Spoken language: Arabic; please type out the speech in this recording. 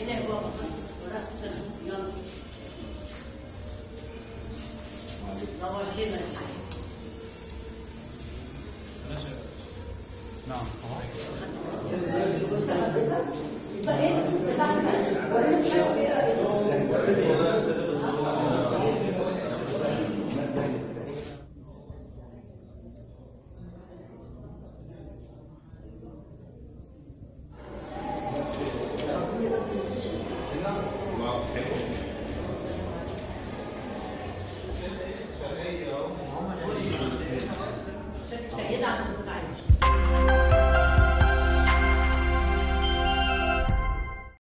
هنا هو ونفس يلا نور لنا هنا بس هنا